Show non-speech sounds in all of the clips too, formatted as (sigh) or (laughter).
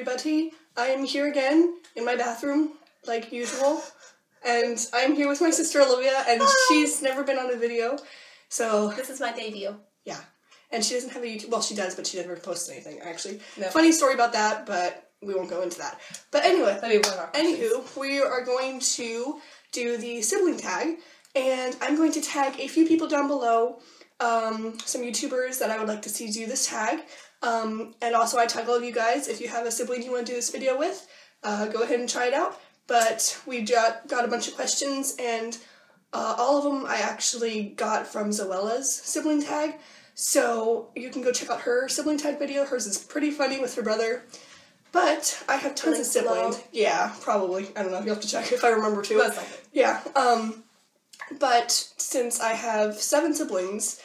everybody. I am here again in my bathroom, like usual. And I'm here with my sister Olivia, and she's never been on a video. So, This is my debut. yeah. And she doesn't have a YouTube. Well, she does, but she never posted anything, actually. No. Funny story about that, but we won't go into that. But anyway, That'd be one of our questions. Anywho, we are going to do the sibling tag, and I'm going to tag a few people down below, um, some YouTubers that I would like to see do this tag. Um, and also, I tag all of you guys. If you have a sibling you want to do this video with, uh, go ahead and try it out. But we got, got a bunch of questions, and uh, all of them I actually got from Zoella's sibling tag. So you can go check out her sibling tag video. Hers is pretty funny with her brother. But I have tons of Link below. siblings. Yeah, probably. I don't know. You have to check if I remember to. Most likely. Yeah. Um, but since I have seven siblings,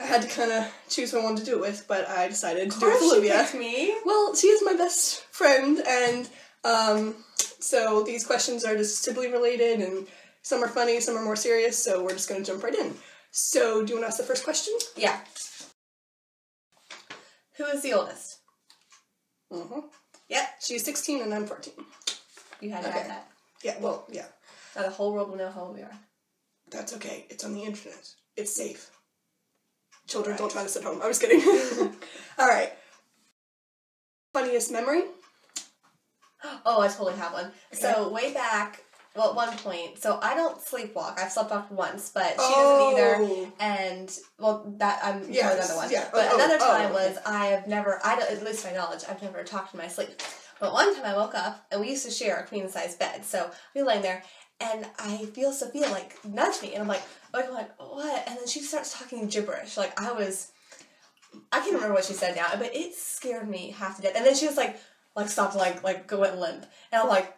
I had to kind of choose who I wanted to do it with. But I decided to do it with Olivia. me. Well, she is my best friend, and um, so these questions are just sibling related, and some are funny, some are more serious. So we're just gonna jump right in. So, do you want to ask the first question? Yeah. Who is the oldest? Mm-hmm. Yep. She's sixteen, and I'm fourteen. You had to Okay. have that. Yeah. Well, yeah. Now the whole world will know how old we are. That's okay. It's on the internet. It's safe. Children, don't try this at home. I was kidding. (laughs) All right. Funniest memory? Oh, I totally have one. So way back, well, at one point, so I don't sleepwalk. I've slept off once, but she doesn't oh. either. Oh. And well, that I'm Yes, another one. yeah. But Oh, another oh, time oh, was I have never, I don't, at least my knowledge, I've never talked in my sleep. But one time I woke up and we used to share a queen size bed, so we were laying there. And I feel Sophia like nudge me, and I'm like, like, I'm like, what? And she starts talking gibberish. Like I was, I can't remember what she said now, but it scared me half to death. And then she was like, like stopped, like, like go went limp, and I'm like,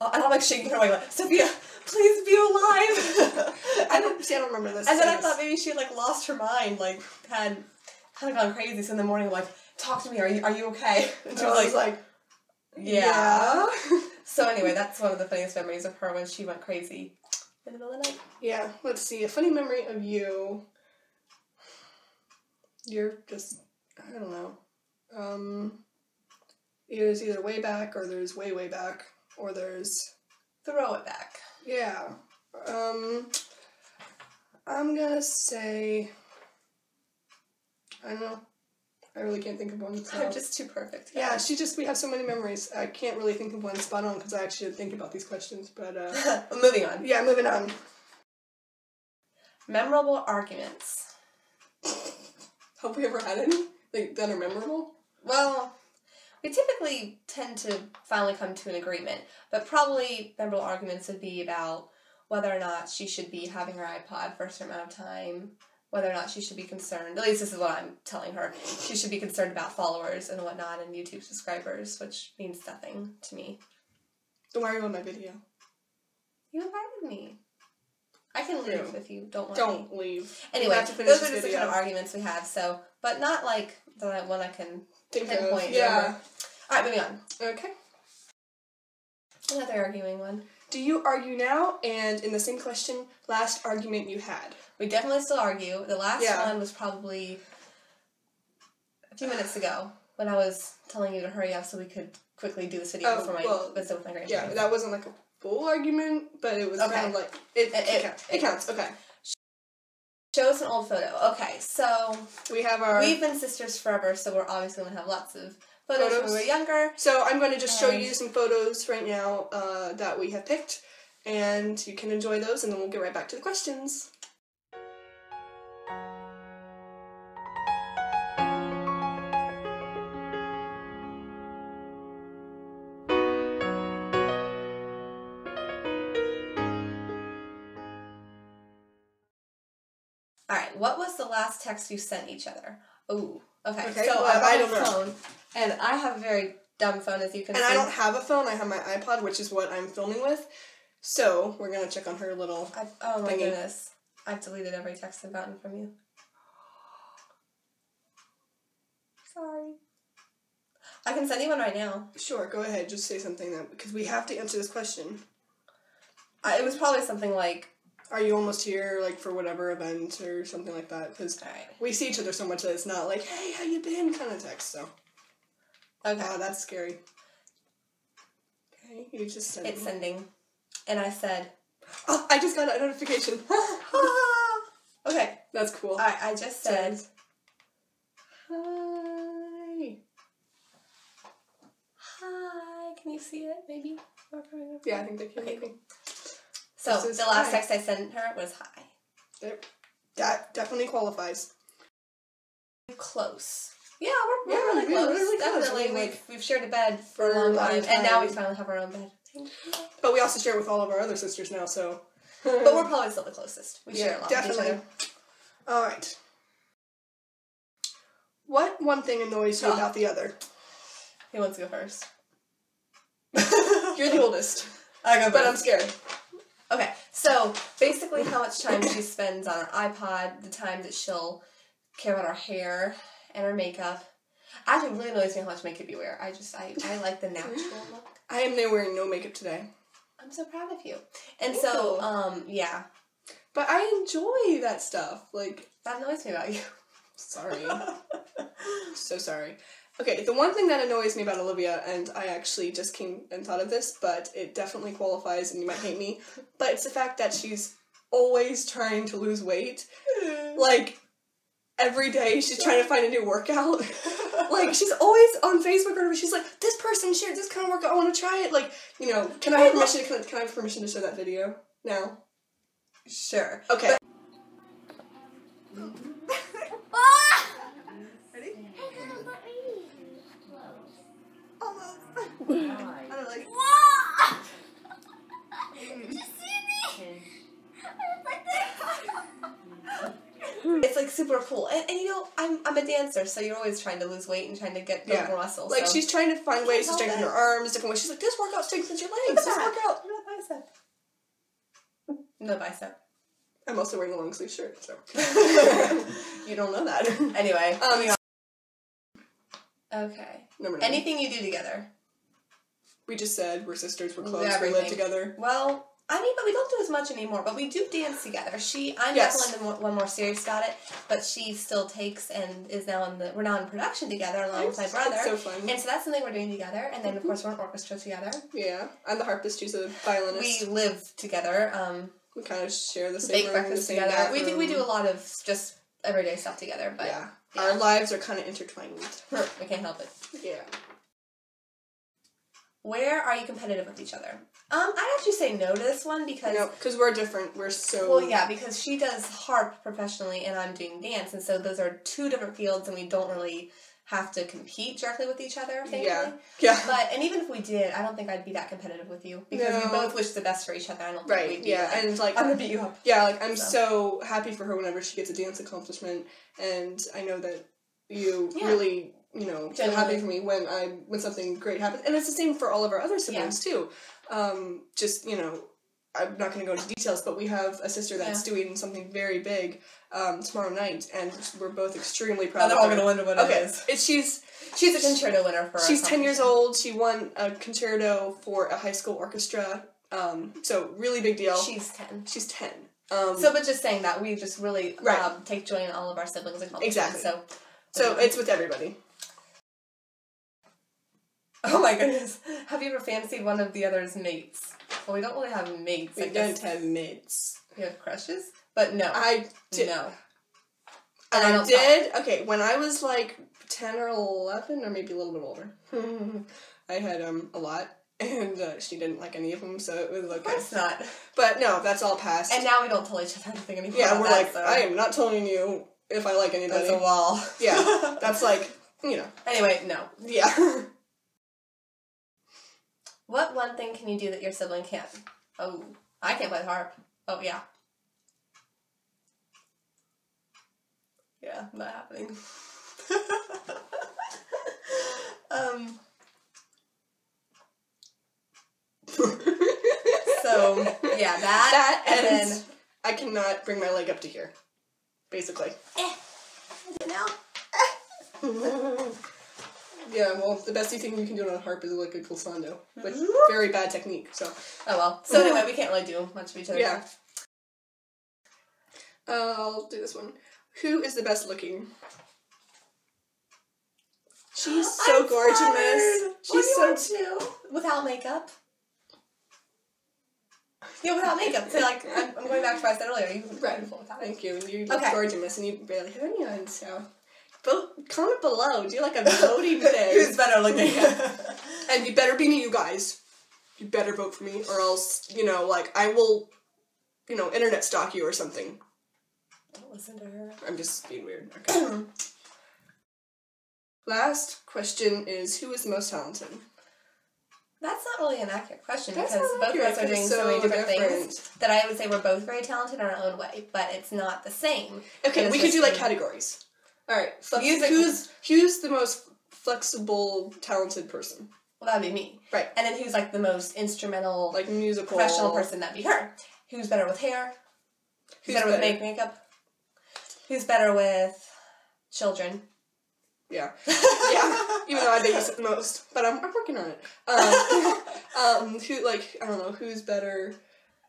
uh, and I'm like shaking her, like, like Sophia, please be alive. (laughs) I don't (laughs) see. I don't remember this. And then I thought maybe she had like lost her mind, like had kind of gone crazy. So in the morning, I'm like, talk to me. Are you are you okay? (laughs) And she I was was like, like, yeah. yeah. So anyway, that's one of the funniest memories of her when she went crazy the middle of the night. Yeah, let's see. A funny memory of you. You're just, I don't know. Um, there's either way back or there's way, way back or there's, Throw it back. yeah. Um, I'm gonna say, I don't know. I really can't think of one. so- (laughs) I'm just too perfect. yeah, she just, we have so many memories. I can't really think of one spot on because I actually didn't think about these questions. But, uh, (laughs) Moving on. yeah, moving on. Memorable arguments. (laughs) Have we ever had any? Like, that are memorable? Well, we typically tend to finally come to an agreement, but probably memorable arguments would be about whether or not she should be having her iPod for a certain amount of time, whether or not she should be concerned. At least this is what I'm telling her. She should be concerned about followers and whatnot and YouTube subscribers, which means nothing to me. Then why are you on my video? You invited me. I can leave True. if you don't want me. Don't leave. We Anyway, have to finish those are just the kind of arguments we have. So, but not like the one I can Think pinpoint. of, yeah. remember. All right, moving on. Okay. Another arguing one. Do you argue now? And in the same question, last argument you had. We definitely still argue. The last Yeah. one was probably a few minutes ago when I was telling you to hurry up so we could quickly do this video Oh, before my well, visit with my Yeah, that wasn't like a full argument, but it was Okay. kind of like it. It- It, it- counts. it It counts. Okay. Show us an old photo. Okay, so We have our. we've been sisters forever, so we're obviously going to have lots of photos, when we were younger. so I'm going to just show you some photos right now uh, that we have picked, and you can enjoy those, and then we'll get right back to the questions. All right, what was the last text you sent each other? Ooh, okay. Okay, so well, I, have a know. phone, and I have a very dumb phone, as you can And see. I don't have a phone. I have my iPod, which is what I'm filming with. So we're gonna check on her little. I've, oh my thingy. goodness. I've deleted every text I've gotten from you. Sorry. I can send you one right now. Sure, go ahead. Just say something that because we have to answer this question. I, it was probably something like, Are you almost here, like for whatever event or something like that? Because alright. we see each other so much that it's not like, "Hey, how you been?" kind of text. So, Okay. oh, that's scary. Okay, you just It's sending. And I said, Oh, I just got a notification. (laughs) (laughs) okay. That's cool. I, I just said, Hi. hi. Can you see it, maybe? Yeah, I think they can. Okay, maybe. cool. So the last hi. text I sent her was hi. There- That definitely qualifies. Close. Yeah, we're, we're Yeah, really we're close. really close. Definitely. We've, we've shared a bed for For a long long time, and now we finally have our own bed. But we also share with all of our other sisters now, so. (laughs) But we're probably still the closest. We share a yeah, lot definitely. with each All right. What one thing annoys you Oh. about the other? other. Who wants to go first? (laughs) You're the oldest, I go but I'm scared. Okay, so basically, how much time she spends on her iPod, the time that she'll care about her hair and her makeup. Actually, really annoys me how much makeup you wear. I just, I, I like the natural (laughs) look. I am now wearing no makeup today, I'm so proud of you. And Thank so, you. um, yeah, but I enjoy that stuff. Like, that annoys me about you. sorry, (laughs) so sorry. Okay, the one thing that annoys me about Olivia, and I actually just came and thought of this, but it definitely qualifies, and you might hate me, but it's the fact that she's always trying to lose weight. (laughs) Like, every day she's trying to find a new workout. (laughs) like, she's always on Facebook or whatever, she's like, this person shared this kind of workout, I want to try it. Like, you know, can I have permission? Can I, can I have permission to show that video now? Sure. Okay. Ready? I don't like. It's like super cool. And, and you know, I'm, I'm a dancer, so you're always trying to lose weight and trying to get Yeah. more muscle. Like so. she's trying to find ways to strengthen her arms, different ways. She's like, this workout strengthens your legs. This workout. That bicep. No bicep. I'm also wearing a long sleeve shirt, so (laughs) you don't know that. Anyway. Um, on. okay. number nine. Anything you do together? We just said we're sisters, we're close, we live together. Well, I mean, but we don't do as much anymore. But we do dance together. She, I'm Yes. definitely the more, one more serious about it. But she still takes and is now in the. We're now in production together along with my brother. So fun. and so that's something we're doing together. And then of course we're in orchestra together. Yeah, I'm the harpist. She's a violinist. We live together. Um, We, kind of share the same bake room, breakfast same together. We do. We do a lot of just everyday stuff together. But yeah. yeah. our lives are kind of intertwined. we can't help it. Yeah. Where are you competitive with each other? Um, I'd actually say no to this one because No, because we're different. We're so. Well, yeah, because she does harp professionally and I'm doing dance, and so those are two different fields, and we don't really have to compete directly with each other, thankfully. Yeah. Yeah. But and even if we did, I don't think I'd be that competitive with you because we both wish the best for each other. I don't think Right. we'd be Yeah. like, And like, I'm gonna beat you up. yeah, like I'm So. so happy for her whenever she gets a dance accomplishment, and I know that you Yeah. really, you know, happy for me when I when something great happens, and it's the same for all of our other siblings too. Um, just you know, I'm not going to go into details, but we have a sister that's doing something very big um, tomorrow night, and we're both extremely proud. They're of her. wonder what Okay, it's she's She's a concerto winner for. she's ten years old. She won a concerto for a high school orchestra. Um, so really big deal. She's ten. she's ten. Um, So, but just saying that we just really Right. um, take joy in all of our siblings' accomplishments. Exactly. So, so it's with everybody. (laughs) oh my goodness, have you ever fancied one of the other's mates? Well, we don't really have mates. We I don't have mates. We have crushes, but no, I did. no. And I I did. Okay, when I was like ten or eleven, or maybe a little bit older, (laughs) I had um a lot, (laughs) and uh, she didn't like any of them, so it was Of okay. course not. But no, that's all past. And now we don't tell each other anything anymore. yeah, we're that, like, so I am not telling you if I like anybody. That's a wall. yeah, that's like you know. anyway, no. Yeah. What one thing can you do that your sibling can't? Oh, I can't play the harp. Oh yeah. Yeah, not happening. (laughs) um. So yeah, that, that and then I cannot bring my leg up to here, basically. eh, now. (laughs) Yeah, well, the best thing you can do on a harp is like a glissando, but very bad technique. So Oh well. So anyway, we can't really do much of each other. yeah, Uh, I'll do this one. Who is the best looking? She's so I'm gorgeous. tired. She's What so do you want to? Without makeup. Yeah, without makeup. So like, I'm, I'm going back to what I said earlier. You look Right. beautiful without Thank you. You look Okay. gorgeous, and you barely have any on. So, vote. Comment below. Do like a (laughs) voting thing. Who's better looking? (laughs) And you better be me, you guys. You better vote for me, or else, you know, like, I will, you know, internet stalk you or something. Don't listen to her. I'm just being weird. Okay. (clears throat) Last question is Who is the most talented? That's not really an accurate question That's because both of us are doing it's so, many so different, things that I would say we're both very talented in our own way, but it's not the same. Okay, we could do like just- Alright, flex- Music- who's, who's the most flexible, talented person? Well, that'd be me. Right. And then who's like the most instrumental, Like musical. professional person? That'd be her. Who's better with hair? Who's, Who's better, with make makeup? Who's better with children? Yeah. (laughs) Yeah. Even though I babysit the most, but I'm, I'm working on it. (laughs) Um, (laughs) um, who like I don't know who's better.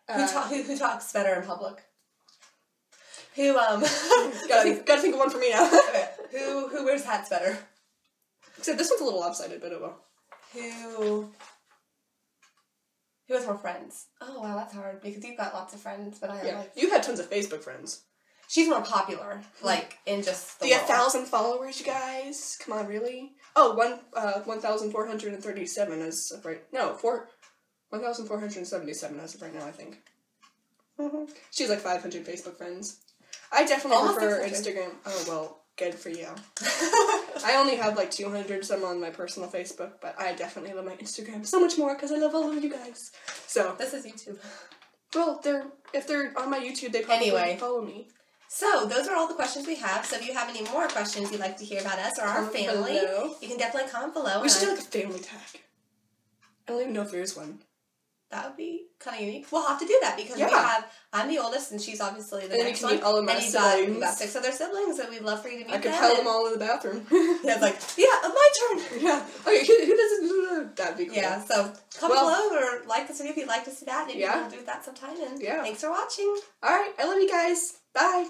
Who, Uh, ta- who who talks better in public? Who um (laughs) gotta, gotta think of one for me now. (laughs) who who wears hats better? Except this one's a little lopsided, but oh well. Who who has more friends? Oh wow, that's hard because you've got lots of friends, but I Yeah, like you've had tons of Facebook friends. she's more popular, like in just the Do you have thousand followers, you guys? Come on, really? Oh, one uh one thousand four hundred and thirty-seven as of right. No, four. One thousand four hundred seventy-seven as of right now, I think. Mhm. She has like five hundred Facebook friends. I definitely Almost prefer Instagram. Oh well, good for you. (laughs) I only have like 200 some on my personal Facebook, but I definitely love my Instagram so much more because I love all of you guys. So, this is YouTube. well, they're if they're on my YouTube, they probably Anyway. follow me. So those are all the questions we have. So if you have any more questions you'd like to hear about us or our family, below. you can definitely comment below. We should do like a family tag. I don't even know if there is one. That would be kind of unique. We'll have to do that because we have. I'm the oldest, and she's obviously the And next one. all of my and you've got, you've got six other siblings, and we'd love for you to meet I could and- them all in the bathroom. (laughs) Yeah, it's like yeah, uh, my turn. (laughs) yeah. Okay. Who, who doesn't? That'd be cool. Yeah, so comment Well- below or like this video if you'd like to see that. Maybe Yeah. we'll do that sometime. And Yeah. thanks for watching. All right. I love you guys. Bye.